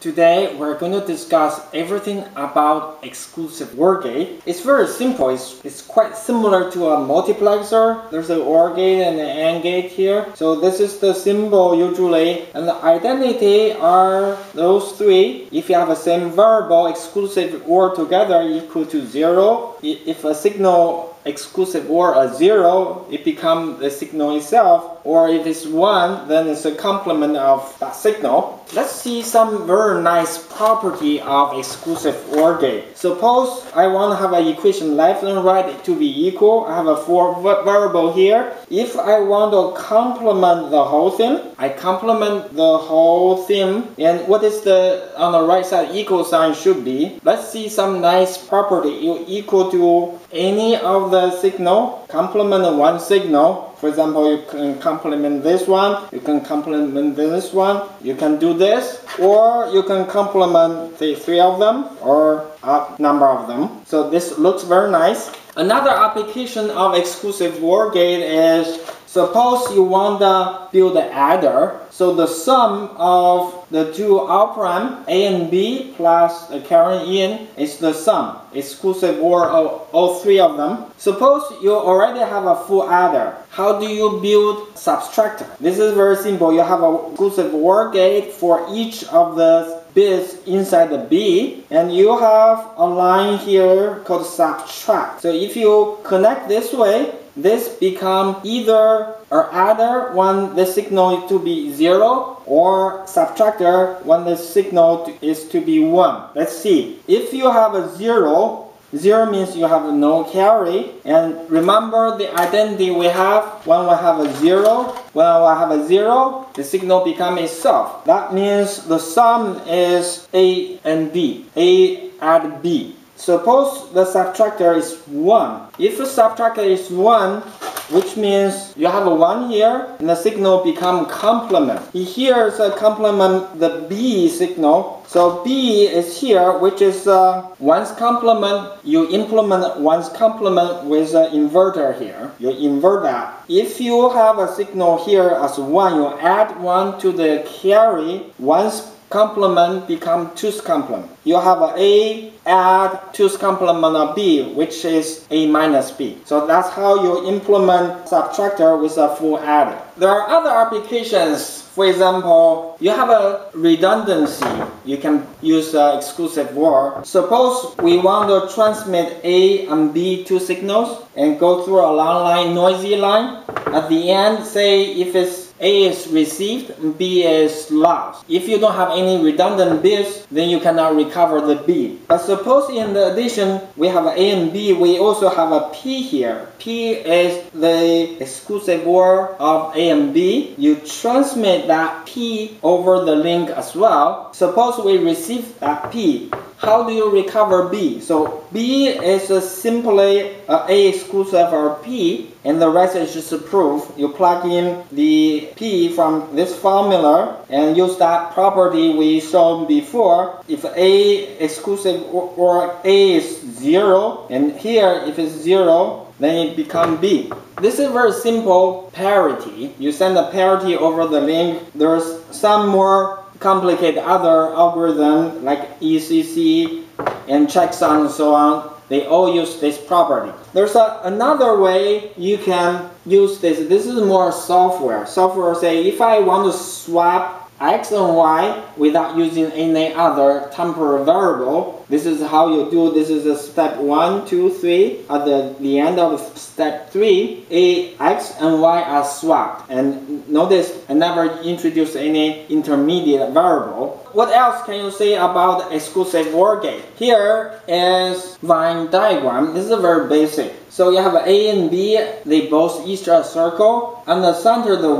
Today we're going to discuss everything about exclusive OR gate. It's very simple. It's, it's quite similar to a multiplexer. There's an OR gate and an AND gate here. So this is the symbol usually. And the identity are those three. If you have a same variable, exclusive OR together equal to zero. If a signal exclusive OR a zero, it becomes the signal itself. Or if it's one, then it's a complement of that signal. Let's see some very nice property of exclusive OR gate. Suppose I want to have an equation left and right to be equal. I have a four variable here. If I want to complement the whole thing, I complement the whole thing. And what is the on the right side equal sign should be? Let's see some nice property. You equal to any of the signal, complement one signal, for example, you can complement this one, you can complement this one, you can do this, or you can complement the three of them or a number of them. So this looks very nice. Another application of exclusive OR gate is Suppose you want to build an adder, so the sum of the two operand A and B plus the carry in is the sum, exclusive OR of all three of them. Suppose you already have a full adder. How do you build subtractor? This is very simple. You have a exclusive OR gate for each of the bits inside the B and you have a line here called subtract. So if you connect this way, this become either or adder when the signal to be 0 or subtractor when the signal is to be 1. Let's see. If you have a 0, 0 means you have no carry. And remember the identity we have when we have a 0. When we have a 0, the signal becomes itself. That means the sum is A and B. A add B. Suppose the subtractor is 1. If the subtractor is 1, which means you have a 1 here, and the signal become complement. Here is a complement the B signal. So B is here, which is uh, one's complement. You implement one's complement with an inverter here. You invert that. If you have a signal here as 1, you add 1 to the carry. One's complement become two's complement. You have a A add two's complement of B, which is A minus B. So that's how you implement subtractor with a full adder. There are other applications. For example, you have a redundancy. You can use uh, exclusive OR. Suppose we want to transmit A and B two signals and go through a long line, noisy line. At the end, say if it's a is received, B is lost. If you don't have any redundant bits, then you cannot recover the B. But suppose in the addition, we have A and B, we also have a P here. P is the exclusive OR of A and B. You transmit that P over the link as well. Suppose we receive that P how do you recover B? So B is simply A exclusive or P, and the rest is just a proof. You plug in the P from this formula and use that property we showed before. If A exclusive or, or A is zero, and here if it's zero, then it becomes B. This is very simple parity. You send the parity over the link. There's some more complicate other algorithm like ECC and checksum and so on. They all use this property. There's a, another way you can use this. This is more software. Software say if I want to swap x and y without using any other temporal variable. This is how you do, this is a step one, two, three. At the, the end of step 3, a x and y are swapped. And notice I never introduced any intermediate variable. What else can you say about exclusive OR gate? Here is Venn diagram. This is very basic. So you have A and B, they both each a circle. On the center, the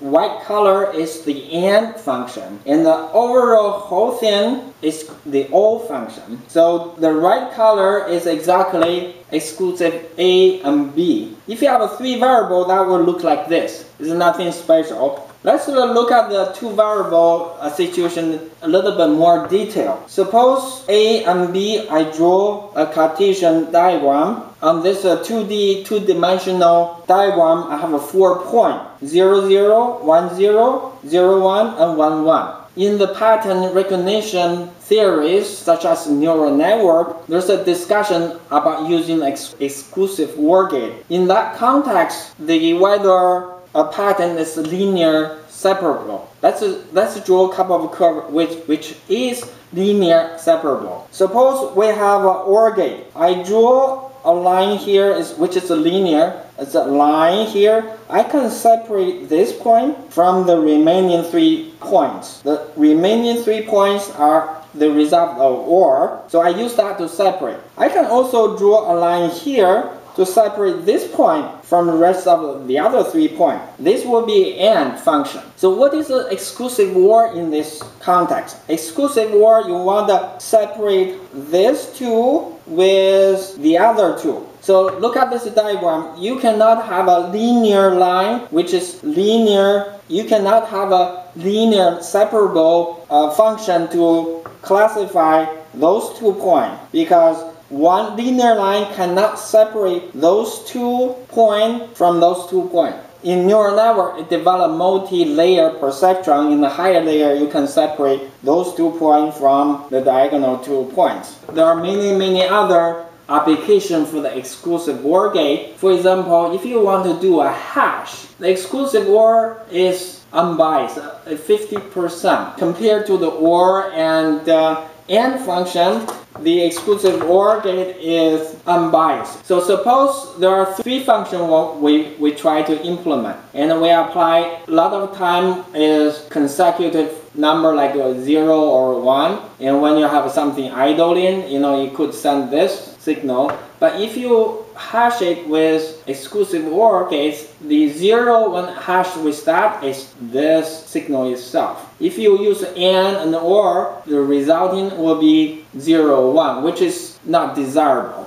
white color is the AND function. And the overall whole thing is the O function. So the right color is exactly exclusive A and B. If you have a three variable, that will look like this. It's nothing special. Let's look at the two variable situation a little bit more detail. Suppose A and B, I draw a Cartesian diagram. On this uh, 2D, two-dimensional diagram, I have a four point, 0, 0, 1, 0, 0, 1, and 1, 1. in the pattern recognition theories, such as neural network, there's a discussion about using ex exclusive OR gate. In that context, the whether a pattern is linear separable. Let's, let's draw a couple of curves which, which is linear separable. Suppose we have an OR gate. I draw a line here is, which is a linear. It's a line here. I can separate this point from the remaining three points. The remaining three points are the result of OR. So I use that to separate. I can also draw a line here to separate this point from the rest of the other three points. This will be AND function. So what is the exclusive OR in this context? Exclusive OR, you want to separate these two with the other two. So look at this diagram. You cannot have a linear line which is linear. You cannot have a linear separable uh, function to classify those two points because one linear line cannot separate those two points from those two points. In neural network, it develops multi-layer perceptron. In the higher layer, you can separate those two points from the diagonal two points. There are many, many other application for the exclusive OR gate. For example, if you want to do a hash, the exclusive OR is unbiased, 50% compared to the OR and uh, AND function the exclusive OR gate is unbiased. So suppose there are three functions we, we try to implement and we apply a lot of time is consecutive number like a 0 or 1 and when you have something idling you know you could send this signal but if you hash it with exclusive OR gates, the zero when hashed with that is this signal itself. If you use AND and OR, the resulting will be 0, 1, which is not desirable.